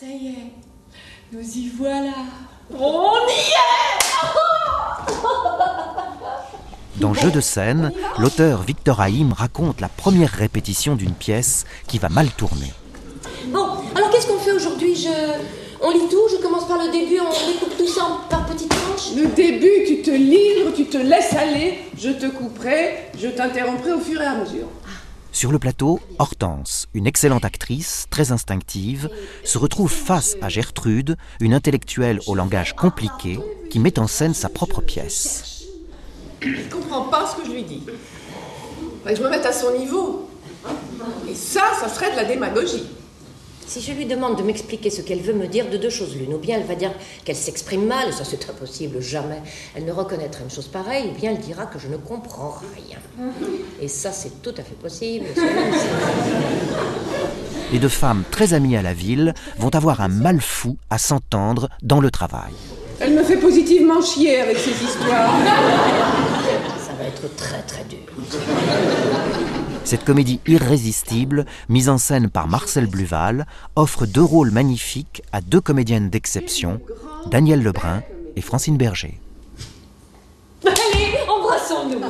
ça y est, nous y voilà. On y est Dans Jeu de scène, l'auteur Victor Haïm raconte la première répétition d'une pièce qui va mal tourner. Bon, alors qu'est-ce qu'on fait aujourd'hui? Je... On lit tout, je commence par le début, on découpe tout ça par petites tranches? Le début, tu te livres, tu te laisses aller, je te couperai, je t'interromprai au fur et à mesure. Sur le plateau, Hortense, une excellente actrice, très instinctive, se retrouve face à Gertrude, une intellectuelle au langage compliqué, qui met en scène sa propre pièce. Il comprend pas ce que je lui dis. Je me mette à son niveau. Et ça, ça serait de la démagogie. Si je lui demande de m'expliquer ce qu'elle veut me dire, de deux choses l'une. Ou bien elle va dire qu'elle s'exprime mal, et ça c'est impossible, jamais. Elle ne reconnaîtra une chose pareille, ou bien elle dira que je ne comprends rien. Et ça c'est tout à fait possible. Les deux femmes très amies à la ville vont avoir un mal fou à s'entendre dans le travail. Elle me fait positivement chier avec ses histoires. Être très très dur. Cette comédie irrésistible, mise en scène par Marcel Bluval, offre deux rôles magnifiques à deux comédiennes d'exception, Danielle Lebrun et Francine Berger. Allez, embrassons-nous